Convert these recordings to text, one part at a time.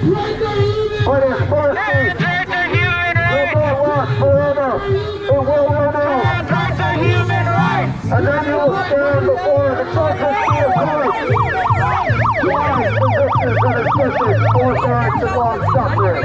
But will not last forever. It will. And then you will stand before the of and assistance, forbearance, and long suffering.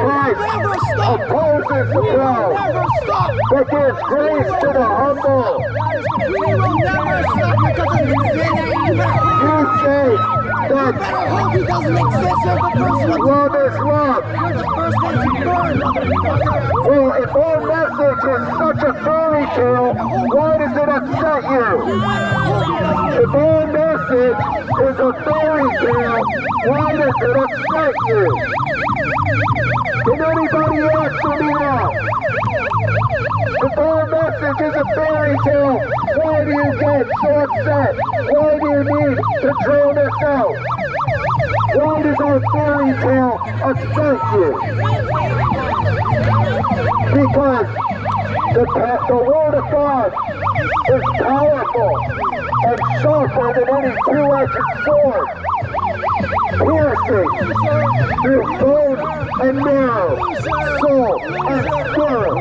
Christ opposes the proud, but gives grace to the humble. We will never stop because of sin. You say that hope he doesn't exist. You're the first one. love is love. You're the first one to burn. Well, if our message is such a fairy tale, why does it upset you? If our message is a fairy tale, why does it upset you? Can anybody answer me now? If our message is a fairy tale, why do you get so upset? Why do you need to drown us out? Why does our fairy tale upset you? Because the, the Word of God is powerful and sharper than any two-edged sword, piercing through and marrow, soul and spirit.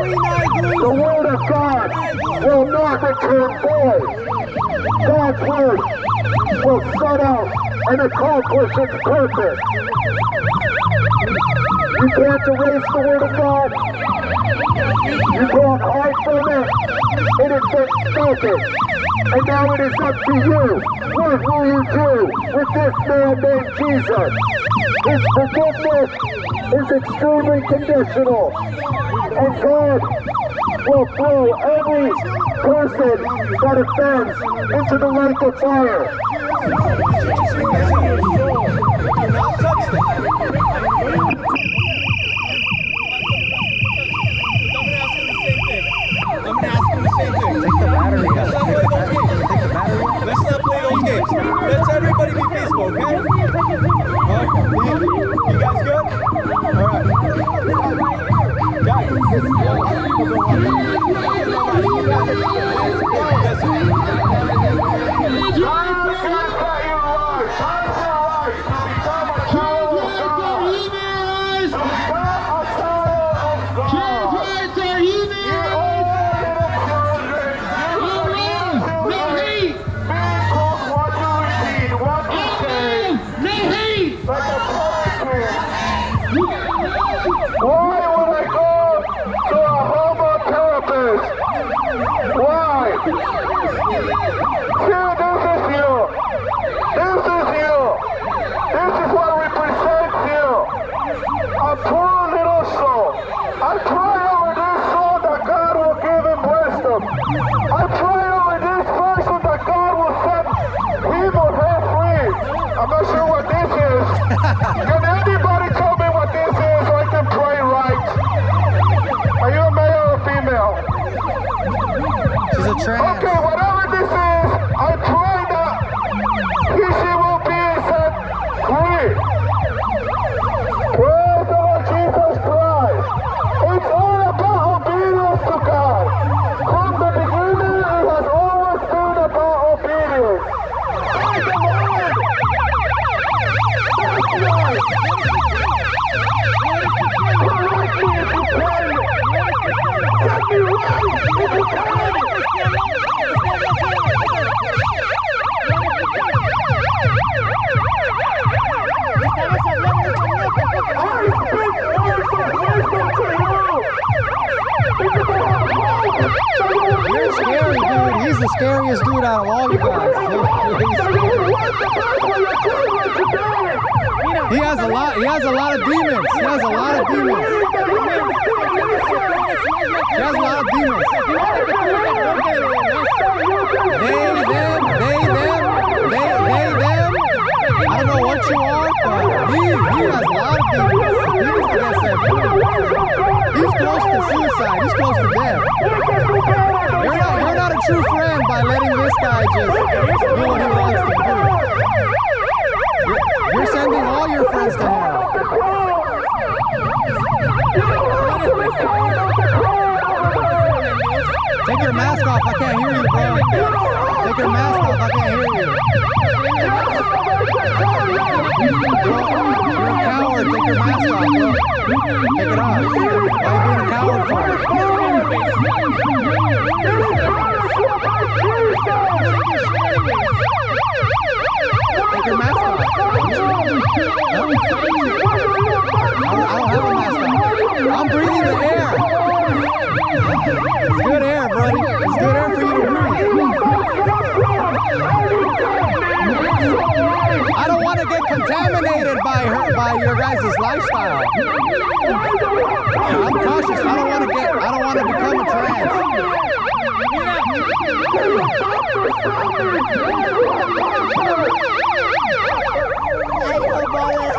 The Word of God will not return void. God's Word will set out and accomplish its purpose. You can't erase the Word of God. You can't hide from it. It has been spoken. And now it is up to you. What will you do with this man named Jesus? His forgiveness is extremely conditional. And God will throw every person that offends into the lake of fire. I'm Oh, my God. Deus! Scariest dude out of all you guys. that you will walk the path where your children today. He has a lot. He has a lot of demons. He has a lot of demons. He has a lot of demons. They, by letting this guy just do what he wants to do. You're, you're sending all your friends to hell. Take your mask off. I can't hear you, bro. Take your mask off. I can't hear you. You're a coward. Take your mask off, bro. Take it off. Why are you being a coward for? Take your mask off. No? It's good air, buddy. It's good air for you to breathe. I don't want to get contaminated by her, by your guys' lifestyle. I'm cautious. I don't want to get. I don't want to become a trans.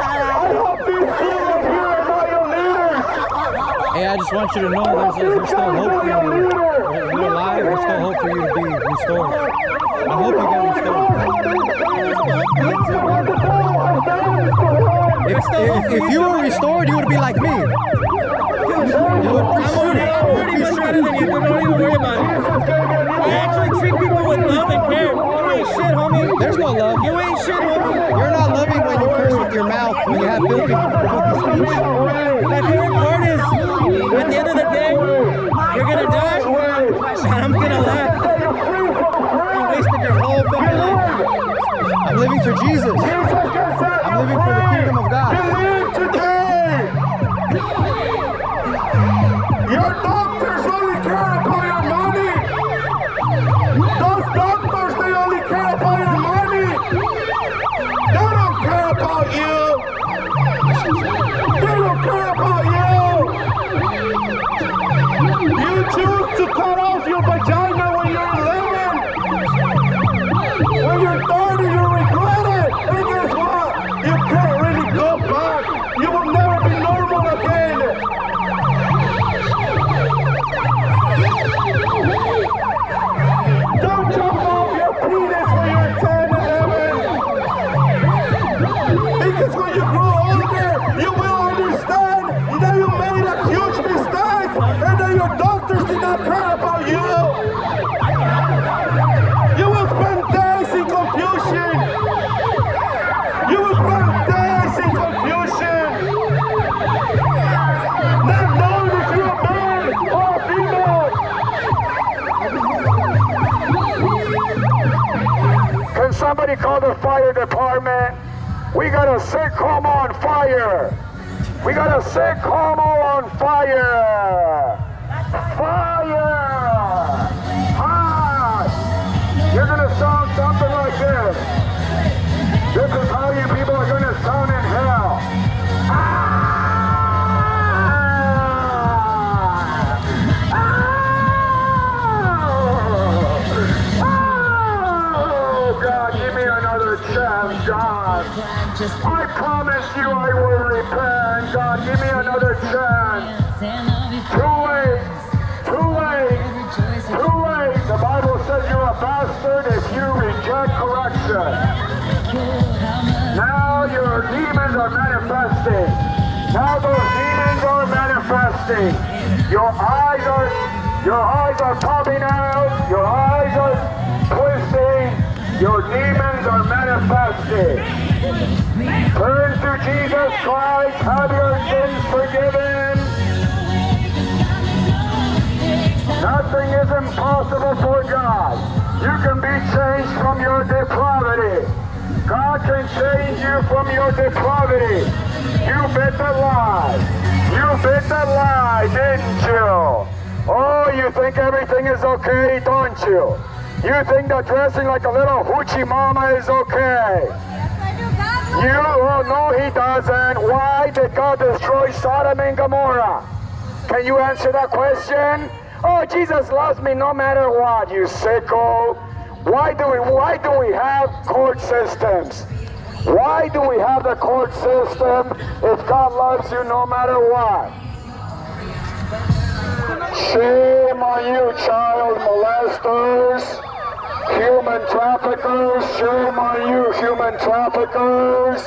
I hope these children here are not your leaders. Hey, I just want you to know there's, there's still hope for you. You're alive. There's still hope for you to be restored. I hope you get restored. If, if, if you were restored, you would be like me. You would I'm already, I'm already much better than you. Don't even worry about it. I actually treat people with love and care. You ain't shit, homie. There's no love. You ain't shit, homie. You're not loving when you curse with your mouth, when you have filthy, filthy speech. Living for Jesus. I'm living for the kingdom of God. Believe today. Older, you will understand that you made a huge mistake and that your doctors did not care about you. You will spend days in confusion. You will spend days in confusion. Not knowing if you're a man or a female. Can somebody call the fire department? We got a sick home on fire. We got a sick home on fire. Fire! Hot! You're gonna sound something like this. This is how you people are gonna sound in hell. Your demons are manifesting. Now those demons are manifesting. Your eyes are your eyes are popping out. Your eyes are twisting. Your demons are manifesting. Turn to Jesus Christ. Have your sins forgiven. Nothing is impossible for God. You can be changed from your depravity. God can change you from your depravity. You bit the lie. You bit the lie, didn't you? Oh, you think everything is okay, don't you? You think that dressing like a little hoochie mama is okay. You, oh no he doesn't. Why did God destroy Sodom and Gomorrah? Can you answer that question? Oh, Jesus loves me no matter what, you sicko. Why do we why do we have court systems? Why do we have the court system if God loves you no matter what? Shame on you, child molesters, human traffickers. Shame on you, human traffickers.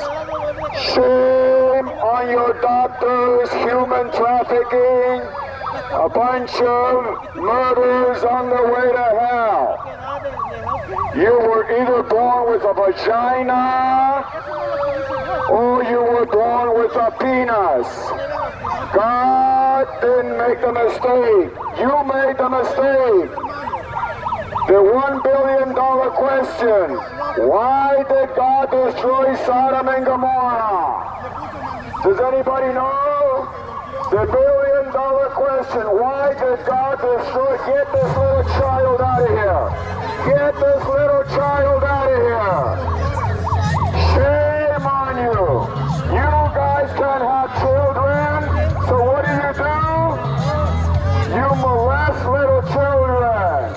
Shame on your doctors, human trafficking. A bunch of murders on their way to hell. You were either born with a vagina or you were born with a penis. God didn't make the mistake. You made the mistake. The one billion dollar question. Why did God destroy Sodom and Gomorrah? Does anybody know? The billion dollar question. Why did God destroy? Get this little child out of here. Get this little child out of here. Shame on you. You guys can't have children. So what do you do? You molest little children.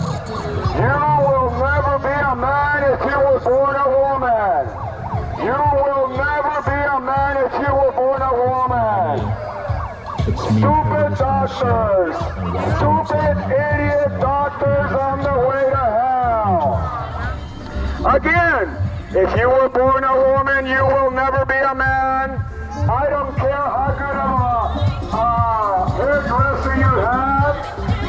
You will never be a man if you were born a woman. You will never be a man if you were born a woman. Stupid doctors. Again, if you were born a woman, you will never be a man. I don't care how good of a uh, hairdresser you have.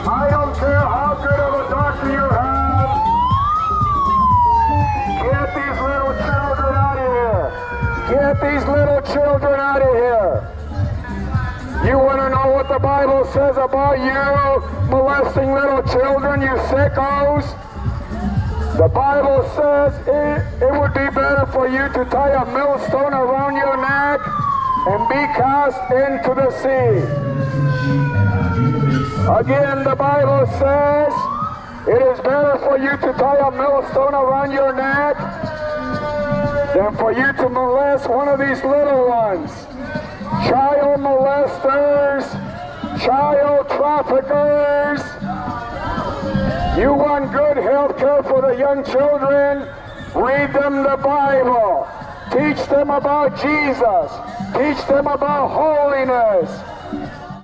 I don't care how good of a doctor you have. Get these little children out of here. Get these little children out of here. You want to know what the Bible says about you molesting little children, you sickos? The Bible says it, it would be better for you to tie a millstone around your neck and be cast into the sea. Again, the Bible says it is better for you to tie a millstone around your neck than for you to molest one of these little ones. Child molesters, child traffickers. You want good health care for the young children? Read them the Bible. Teach them about Jesus. Teach them about holiness.